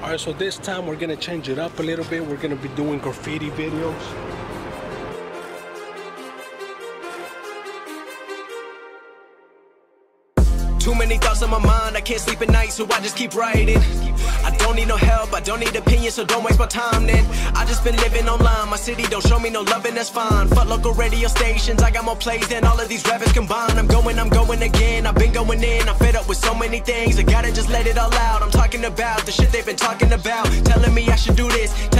All right, so this time we're gonna change it up a little bit. We're gonna be doing graffiti videos. Too many thoughts on my mind, I can't sleep at night, so I just keep writing. I don't need no help, I don't need opinions, so don't waste my time then. I just been living online, my city don't show me no loving, that's fine. Fuck local radio stations, I got more plays than all of these rappers combined. I'm going, I'm going again, I've been going in, I'm fed up with so many things. I gotta just let it all out. I'm talking about the shit they've been talking about. Telling me I should do this,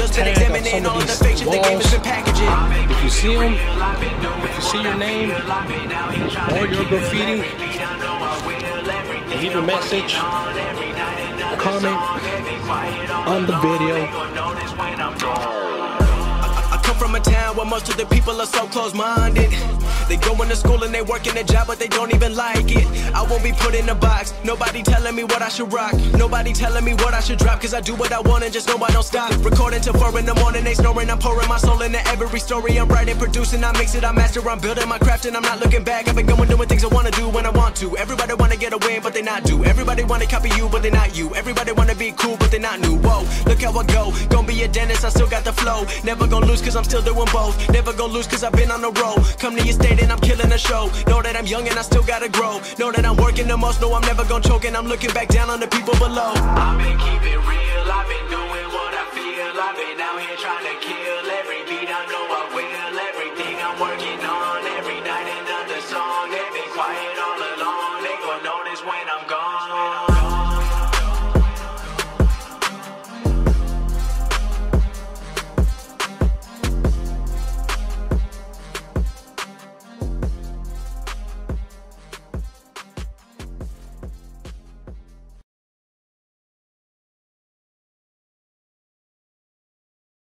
just been examining all the shit the game has been packaging. If you see them, if you see your name or your graffiti, leave a message, a comment on the video. I come from a town where most of the people are so close-minded. They go into school and they work in a job, but they don't even like it. I won't be put in a box. Nobody telling me what I should rock. Nobody telling me what I should drop. Cause I do what I want and just know I don't stop. Recording till four in the morning, they snoring. I'm pouring my soul into every story. I'm writing, producing, I mix it, I master. I'm building my craft and I'm not looking back. I've been going doing things I wanna do when I want to. Everybody wanna get away, but they not do. Everybody wanna copy you, but they not you. Everybody wanna be cool, but they not new. Whoa, look how I go. Gonna be a dentist, I still got the flow. Never gonna lose cause I'm still doing both. Never gonna lose cause I've been on the road. Come to your state and I'm killing the show. Know that I'm young and I still gotta grow. Know that I'm working the most. Know I'm never gonna choke and I'm looking back down on the people below. I've been keeping